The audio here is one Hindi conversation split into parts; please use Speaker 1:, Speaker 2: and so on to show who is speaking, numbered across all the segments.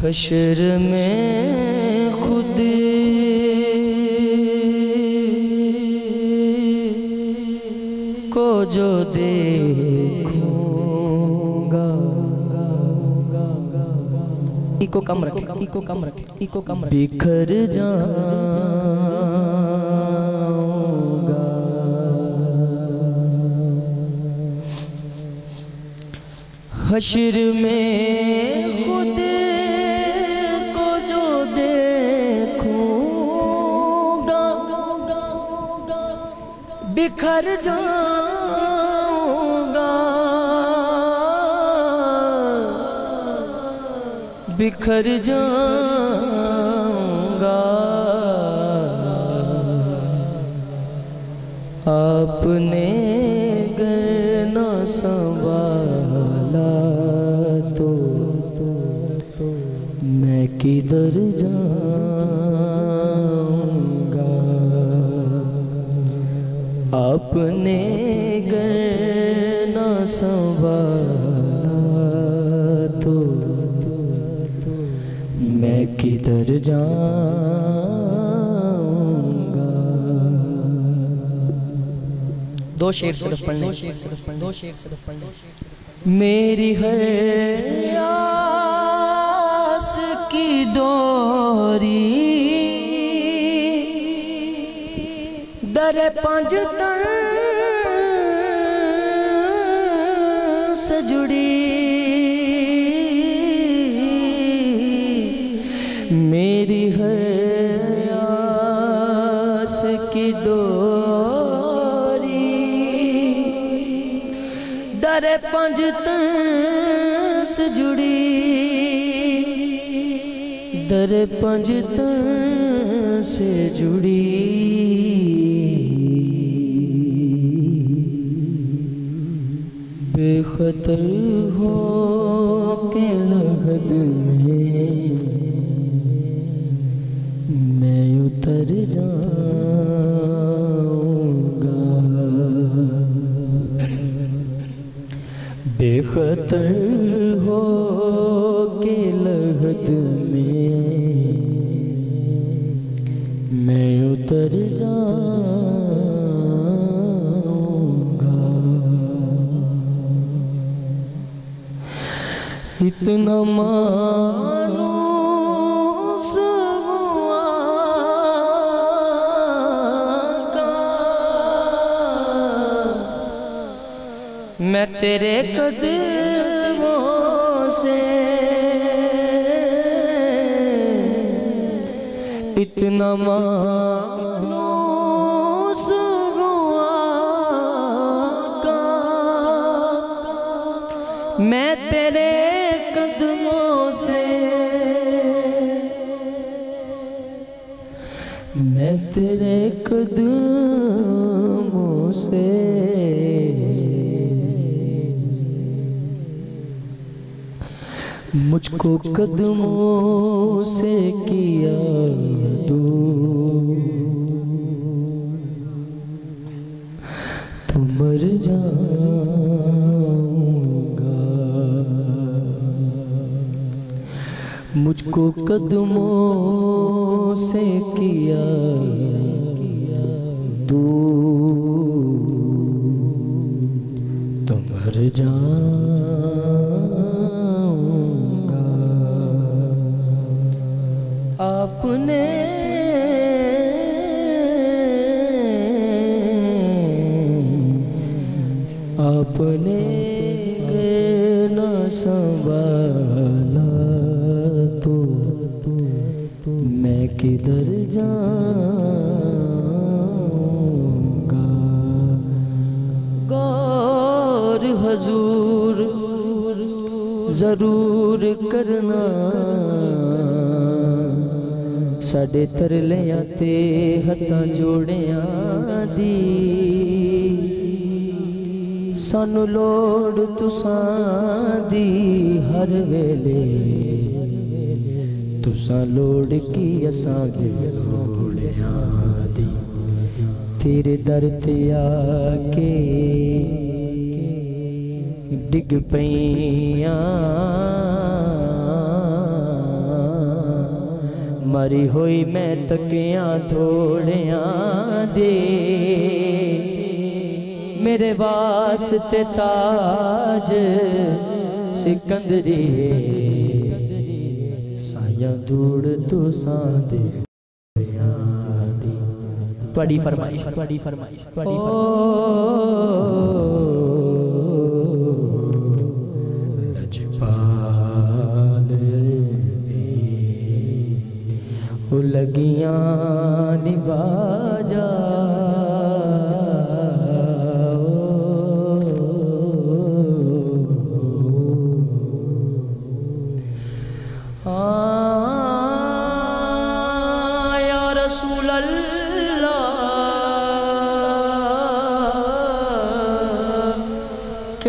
Speaker 1: हशर में खुद। को जो देखूँगा।
Speaker 2: इको कम रखे, इको कम रखे, इको कम रखे।
Speaker 1: बिखर जाऊँगा। हशर में खुद बिखर जाऊँगा। बिखर जाऊँगा। आपने न संभाला तो, तो, तो मैं किधर जाऊँगा आपने गर न संभाला तो, मैं किधर जाऊँगा?
Speaker 2: दो शेर सिर्फ़ पढ़ने। दो शेर सिर्फ़ पढ़ने। दो शेर सिर्फ़ पढ़ने।
Speaker 1: मेरी हर आस की डोरी दर पंज तन से जुड़ी। मेरी हर आस की डोरी। दर पंज से जुड़ी। दर पंज से जुड़ी। बेखतर हो के लगद में मैं उतर जाऊँगा। बेखतर हो के लगद में मैं उतर जाऊँगा। इतना का। मैं तेरे कदमों से इतना का। मैं तेरे तेरे कदमों से। मुझको कदमों से किया तो मर जाऊँगा मुझको कदमों से किया। दूर। तुम हर जाऊँगा किधर जाऊँगा? गौर हजूर ज़रूर करना। साढ़े तरलिया ते हथा जोड़िया दी। सानू लोड़ तुसां दी हर वेले। तुसा लोड़ की असा तेरे दर ते आके डिग पईया। मरी होई मैं तकिया थोड़िया दे। मेरे वास्ते ताज सिकंदरी। या दूर तो सादे
Speaker 2: बड़ी फरमाइश बड़ी फरमाइश
Speaker 1: बड़ी फरमाइश लगिया
Speaker 2: निभा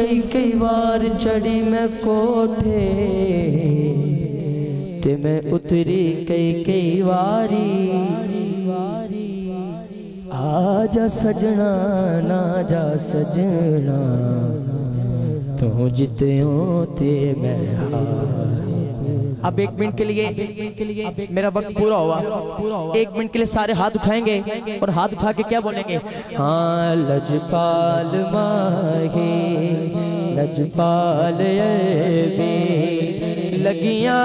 Speaker 1: कई कई बार चढ़ी मैं कोठे ते मैं उतरी कई कई वारी। जा सजना, ना जा सजना, तू जित्यो ते मैं हारी।
Speaker 2: अब एक मिनट के लिए मेरा वक्त पूरा हुआ। एक मिनट के लिए सारे हाथ उठाएँगे और हाथ उठा के क्या बोलेंगे?
Speaker 1: हाँ लजपाल माहे, लजपाल लगिया